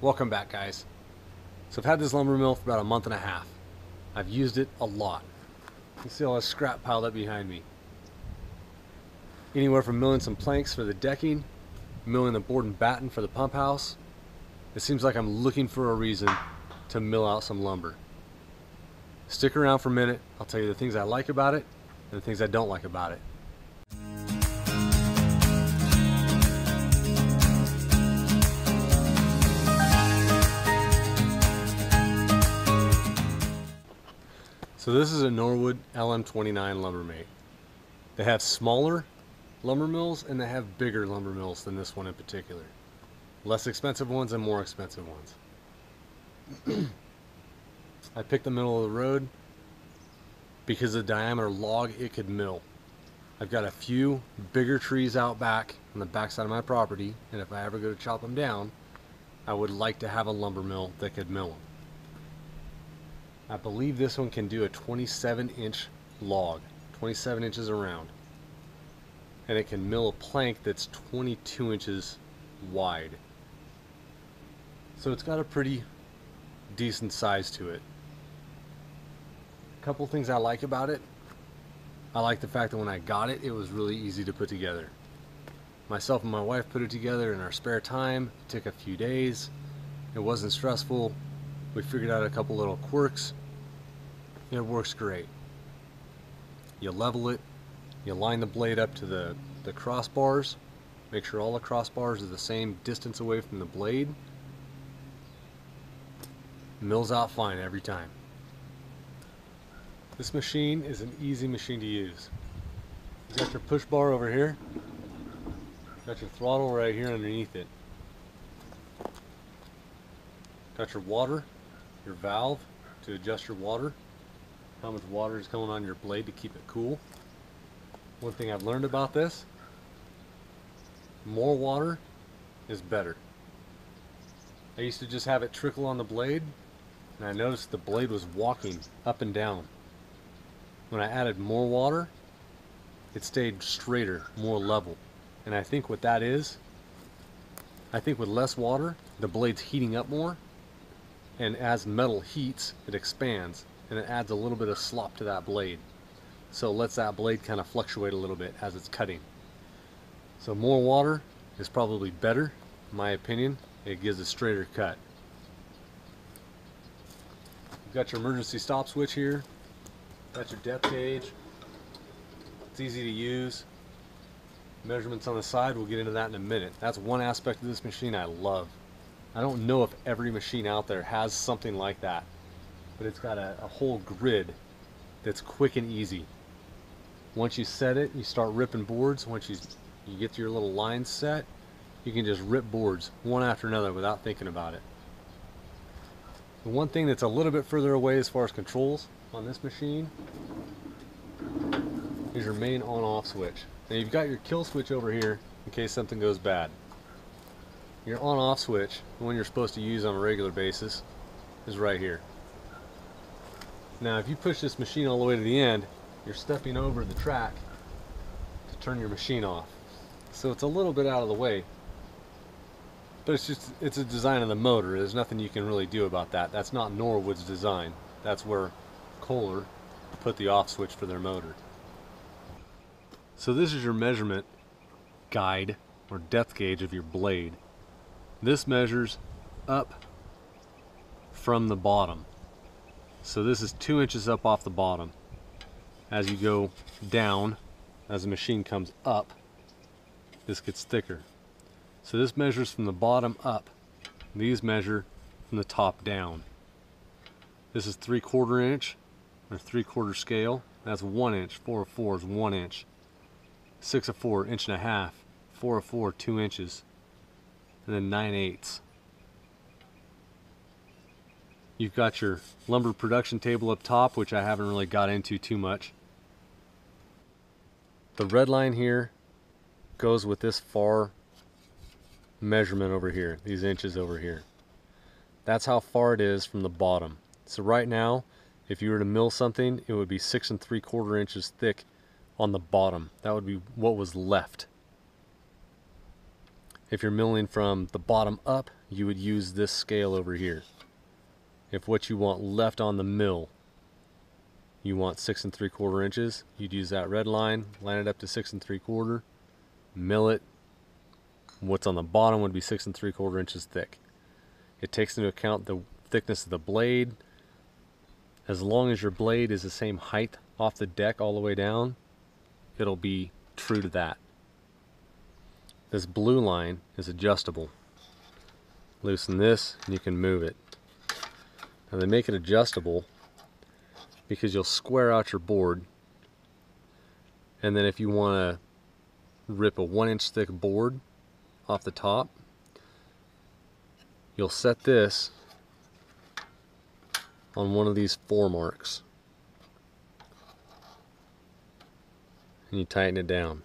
Welcome back guys. So I've had this lumber mill for about a month and a half. I've used it a lot. You see all this scrap piled up behind me. Anywhere from milling some planks for the decking, milling the board and batten for the pump house. It seems like I'm looking for a reason to mill out some lumber. Stick around for a minute, I'll tell you the things I like about it and the things I don't like about it. So this is a Norwood LM29 Lumbermate. They have smaller lumber mills and they have bigger lumber mills than this one in particular. Less expensive ones and more expensive ones. I picked the middle of the road because of the diameter log it could mill. I've got a few bigger trees out back on the backside of my property and if I ever go to chop them down I would like to have a lumber mill that could mill them. I believe this one can do a 27 inch log, 27 inches around. And it can mill a plank that's 22 inches wide. So it's got a pretty decent size to it. A couple things I like about it. I like the fact that when I got it, it was really easy to put together. Myself and my wife put it together in our spare time. It took a few days. It wasn't stressful. We figured out a couple little quirks. It works great. You level it, you line the blade up to the, the crossbars, make sure all the crossbars are the same distance away from the blade. Mills out fine every time. This machine is an easy machine to use. You got your push bar over here, got your throttle right here underneath it. Got your water, your valve to adjust your water, how much water is coming on your blade to keep it cool. One thing I've learned about this, more water is better. I used to just have it trickle on the blade and I noticed the blade was walking up and down. When I added more water, it stayed straighter, more level. And I think what that is, I think with less water, the blade's heating up more and as metal heats, it expands and it adds a little bit of slop to that blade. So it lets that blade kind of fluctuate a little bit as it's cutting. So more water is probably better, in my opinion. It gives a straighter cut. You've got your emergency stop switch here. Got your depth gauge. It's easy to use. Measurements on the side, we'll get into that in a minute. That's one aspect of this machine I love. I don't know if every machine out there has something like that, but it's got a, a whole grid that's quick and easy. Once you set it, you start ripping boards. Once you, you get your little lines set, you can just rip boards one after another without thinking about it. The one thing that's a little bit further away as far as controls on this machine is your main on-off switch. Now you've got your kill switch over here in case something goes bad. Your on-off switch, the one you're supposed to use on a regular basis, is right here. Now if you push this machine all the way to the end, you're stepping over the track to turn your machine off. So it's a little bit out of the way. But it's just, it's a design of the motor. There's nothing you can really do about that. That's not Norwood's design. That's where Kohler put the off switch for their motor. So this is your measurement guide or depth gauge of your blade. This measures up from the bottom. So this is two inches up off the bottom. As you go down, as the machine comes up, this gets thicker. So this measures from the bottom up. These measure from the top down. This is three quarter inch or three quarter scale. That's one inch. Four of four is one inch. Six of four, inch and a half. Four of four, two inches. And then nine eighths. You've got your lumber production table up top, which I haven't really got into too much. The red line here goes with this far measurement over here, these inches over here. That's how far it is from the bottom. So right now, if you were to mill something, it would be six and three quarter inches thick on the bottom. That would be what was left. If you're milling from the bottom up, you would use this scale over here. If what you want left on the mill, you want six and three quarter inches, you'd use that red line, line it up to six and three quarter, mill it. What's on the bottom would be six and three quarter inches thick. It takes into account the thickness of the blade. As long as your blade is the same height off the deck all the way down, it'll be true to that. This blue line is adjustable. Loosen this and you can move it. Now they make it adjustable because you'll square out your board and then if you want to rip a one inch thick board off the top you'll set this on one of these four marks and you tighten it down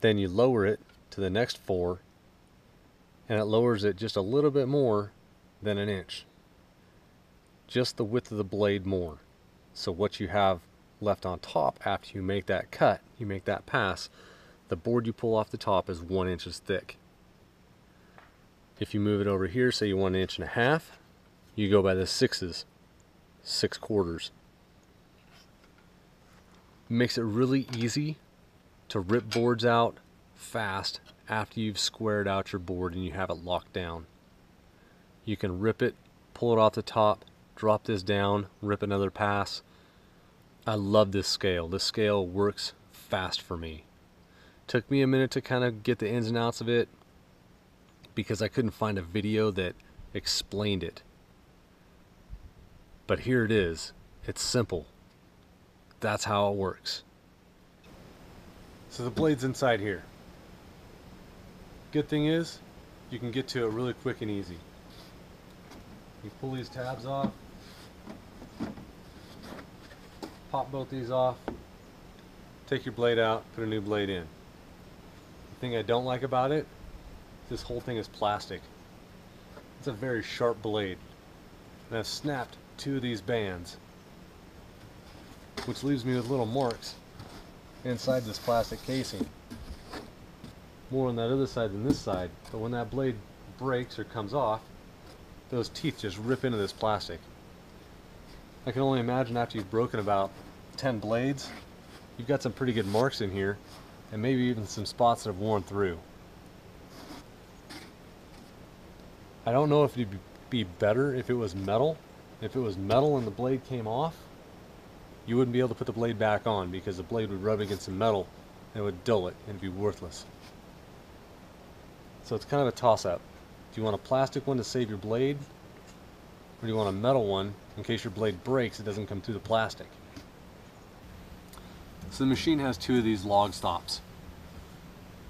then you lower it to the next four and it lowers it just a little bit more than an inch. Just the width of the blade more. So what you have left on top after you make that cut, you make that pass, the board you pull off the top is one inches thick. If you move it over here, say you want an inch and a half, you go by the sixes, six quarters. Makes it really easy to rip boards out fast after you've squared out your board and you have it locked down. You can rip it, pull it off the top, drop this down, rip another pass. I love this scale. This scale works fast for me. Took me a minute to kind of get the ins and outs of it because I couldn't find a video that explained it. But here it is. It's simple. That's how it works. So the blade's inside here. Good thing is, you can get to it really quick and easy. You pull these tabs off, pop both these off, take your blade out, put a new blade in. The thing I don't like about it, this whole thing is plastic. It's a very sharp blade. And I've snapped two of these bands, which leaves me with little marks inside this plastic casing more on that other side than this side, but when that blade breaks or comes off, those teeth just rip into this plastic. I can only imagine after you've broken about 10 blades, you've got some pretty good marks in here, and maybe even some spots that have worn through. I don't know if it'd be better if it was metal. If it was metal and the blade came off, you wouldn't be able to put the blade back on because the blade would rub against the metal and it would dull it and it'd be worthless. So it's kind of a toss-up. Do you want a plastic one to save your blade? Or do you want a metal one in case your blade breaks, it doesn't come through the plastic? So the machine has two of these log stops.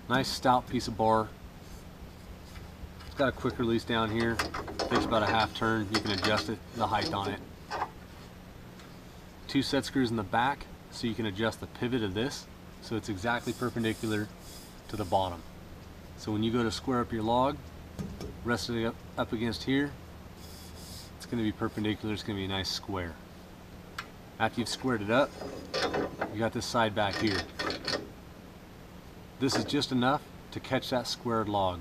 Nice stout piece of bar. It's got a quick release down here. Takes about a half turn. You can adjust it, the height on it. Two set screws in the back so you can adjust the pivot of this so it's exactly perpendicular to the bottom. So when you go to square up your log, rest it up, against here, it's going to be perpendicular, it's going to be a nice square. After you've squared it up, you got this side back here. This is just enough to catch that squared log.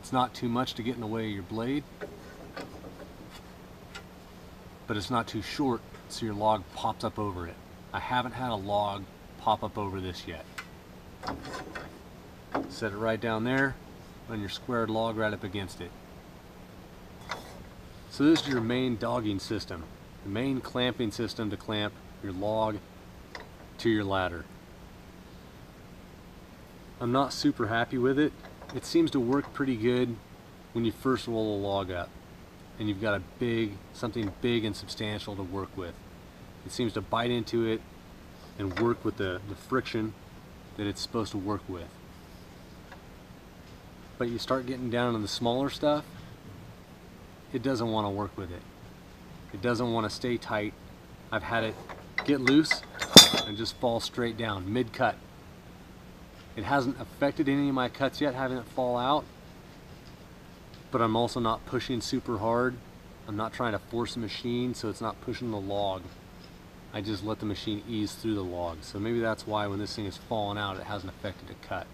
It's not too much to get in the way of your blade, but it's not too short so your log pops up over it. I haven't had a log pop up over this yet. Set it right down there on your squared log right up against it. So this is your main dogging system. The main clamping system to clamp your log to your ladder. I'm not super happy with it. It seems to work pretty good when you first roll a log up and you've got a big, something big and substantial to work with. It seems to bite into it and work with the, the friction that it's supposed to work with but you start getting down to the smaller stuff, it doesn't want to work with it. It doesn't want to stay tight. I've had it get loose and just fall straight down mid-cut. It hasn't affected any of my cuts yet, having it fall out, but I'm also not pushing super hard. I'm not trying to force the machine so it's not pushing the log. I just let the machine ease through the log. So maybe that's why when this thing is falling out, it hasn't affected a cut.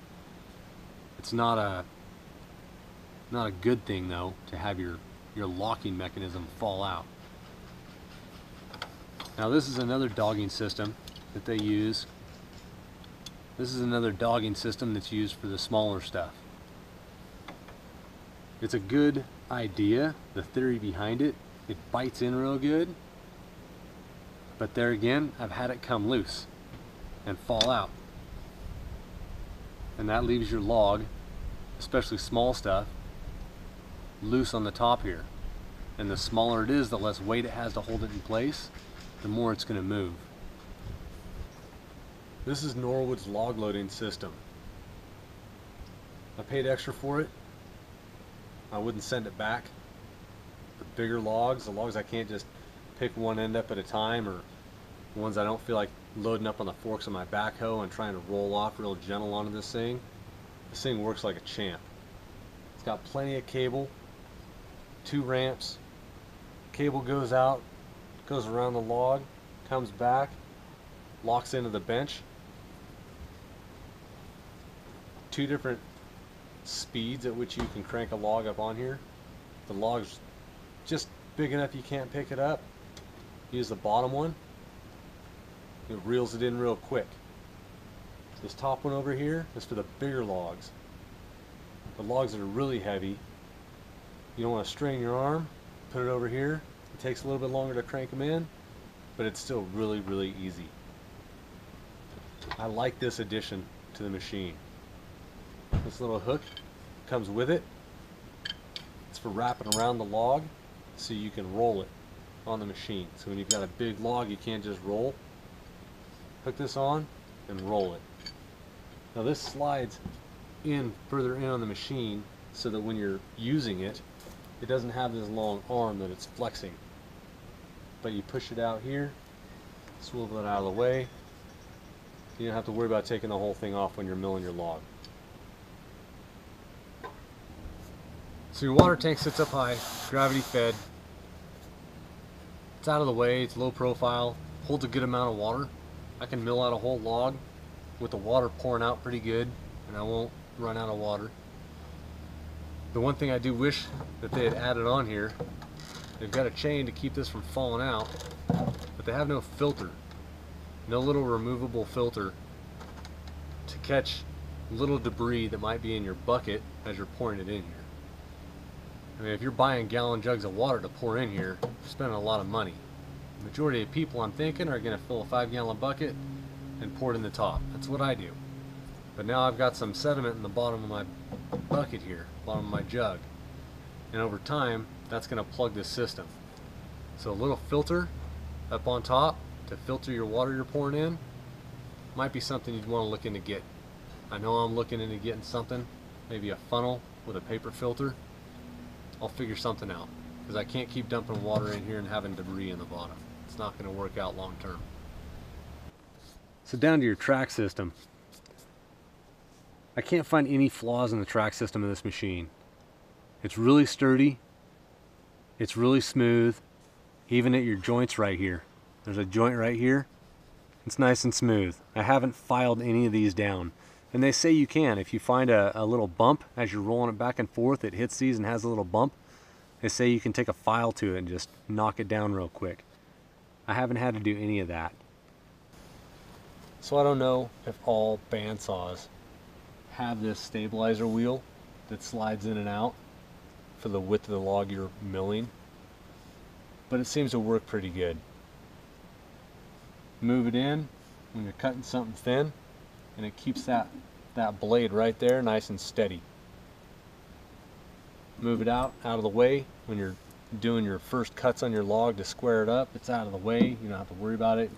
It's not a Not a good thing though to have your, your locking mechanism fall out. Now this is another dogging system that they use. This is another dogging system that's used for the smaller stuff. It's a good idea, the theory behind it. It bites in real good. But there again, I've had it come loose and fall out. And that leaves your log, especially small stuff, loose on the top here. And the smaller it is, the less weight it has to hold it in place, the more it's going to move. This is Norwood's log loading system. I paid extra for it. I wouldn't send it back. The bigger logs, the logs I can't just pick one end up at a time or ones I don't feel like loading up on the forks of my backhoe and trying to roll off real gentle onto this thing. This thing works like a champ. It's got plenty of cable, two ramps, cable goes out, goes around the log, comes back, locks into the bench. Two different speeds at which you can crank a log up on here. The log's just big enough you can't pick it up. Use the bottom one. It reels it in real quick. This top one over here is for the bigger logs. The logs that are really heavy, you don't want to strain your arm, put it over here. It takes a little bit longer to crank them in, but it's still really, really easy. I like this addition to the machine. This little hook comes with it. It's for wrapping around the log so you can roll it on the machine. So when you've got a big log you can't just roll. Hook this on and roll it. Now this slides in further in on the machine so that when you're using it, it doesn't have this long arm that it's flexing. But you push it out here, swivel it out of the way. You don't have to worry about taking the whole thing off when you're milling your log. So your water tank sits up high, gravity fed. It's out of the way, it's low profile, holds a good amount of water. I can mill out a whole log with the water pouring out pretty good and I won't run out of water. The one thing I do wish that they had added on here, they've got a chain to keep this from falling out, but they have no filter. No little removable filter to catch little debris that might be in your bucket as you're pouring it in here. I mean, if you're buying gallon jugs of water to pour in here, you're spending a lot of money. The majority of people I'm thinking are going to fill a five gallon bucket and pour it in the top. That's what I do. But now I've got some sediment in the bottom of my bucket here, bottom of my jug. And over time, that's going to plug this system. So a little filter up on top to filter your water you're pouring in might be something you'd want to look into get. I know I'm looking into getting something, maybe a funnel with a paper filter. I'll figure something out because I can't keep dumping water in here and having debris in the bottom. It's not going to work out long term. So down to your track system. I can't find any flaws in the track system of this machine. It's really sturdy. It's really smooth. Even at your joints right here. There's a joint right here. It's nice and smooth. I haven't filed any of these down. And they say you can. If you find a, a little bump as you're rolling it back and forth, it hits these and has a little bump. They say you can take a file to it and just knock it down real quick. I haven't had to do any of that. So I don't know if all bandsaws have this stabilizer wheel that slides in and out for the width of the log you're milling. But it seems to work pretty good. Move it in when you're cutting something thin and it keeps that, that blade right there nice and steady. Move it out, out of the way when you're doing your first cuts on your log to square it up. It's out of the way, you don't have to worry about it.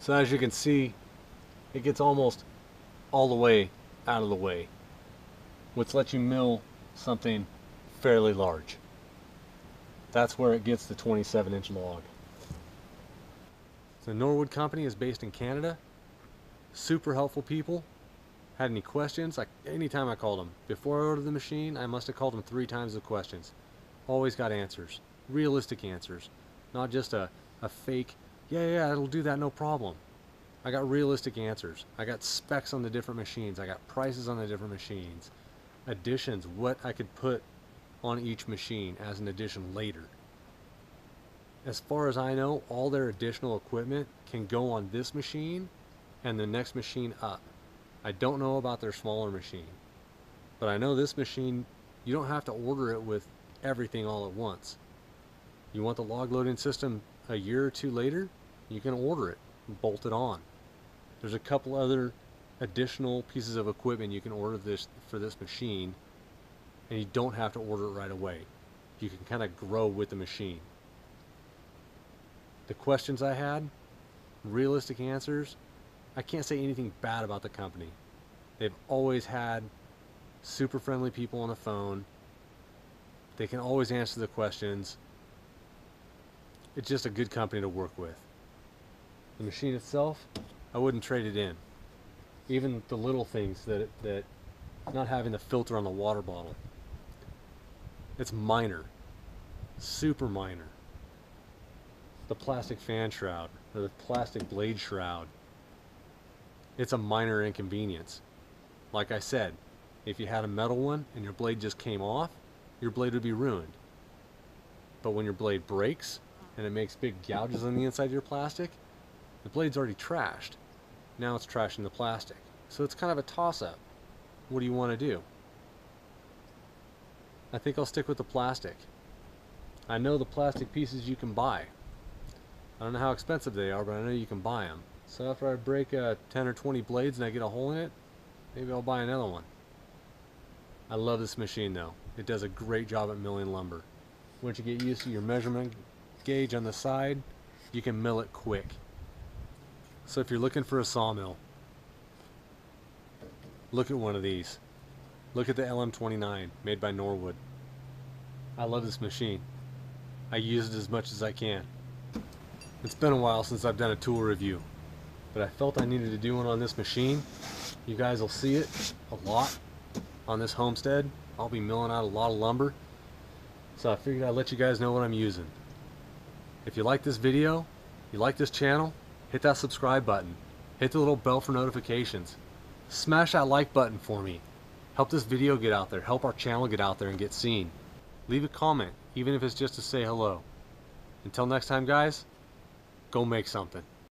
So as you can see, it gets almost all the way out of the way, which lets you mill something fairly large. That's where it gets the 27 inch log. The Norwood Company is based in Canada super helpful people. Had any questions? Like anytime I called them. Before I ordered the machine, I must have called them three times with questions. Always got answers. Realistic answers. Not just a, a fake, yeah, yeah, it'll do that, no problem. I got realistic answers. I got specs on the different machines. I got prices on the different machines. additions, what I could put on each machine as an addition later. As far as I know, all their additional equipment can go on this machine and the next machine up. I don't know about their smaller machine, but I know this machine, you don't have to order it with everything all at once. You want the log loading system a year or two later, you can order it bolt it on. There's a couple other additional pieces of equipment you can order this for this machine and you don't have to order it right away. You can kind of grow with the machine. The questions I had, realistic answers, I can't say anything bad about the company. They've always had super friendly people on the phone. They can always answer the questions. It's just a good company to work with. The machine itself, I wouldn't trade it in. Even the little things that that not having the filter on the water bottle. It's minor. Super minor. The plastic fan shroud or the plastic blade shroud. It's a minor inconvenience. Like I said, if you had a metal one and your blade just came off, your blade would be ruined. But when your blade breaks and it makes big gouges on the inside of your plastic, the blade's already trashed. Now it's trashing the plastic. So it's kind of a toss up. What do you want to do? I think I'll stick with the plastic. I know the plastic pieces you can buy. I don't know how expensive they are, but I know you can buy them. So after I break uh, 10 or 20 blades and I get a hole in it, maybe I'll buy another one. I love this machine though. It does a great job at milling lumber. Once you get used to your measurement gauge on the side, you can mill it quick. So if you're looking for a sawmill, look at one of these. Look at the LM29 made by Norwood. I love this machine. I use it as much as I can. It's been a while since I've done a tool review, but I felt I needed to do one on this machine. You guys will see it a lot on this homestead. I'll be milling out a lot of lumber. So I figured I'd let you guys know what I'm using. If you like this video, you like this channel, hit that subscribe button. Hit the little bell for notifications. Smash that like button for me. Help this video get out there. Help our channel get out there and get seen. Leave a comment, even if it's just to say hello. Until next time, guys, go make something.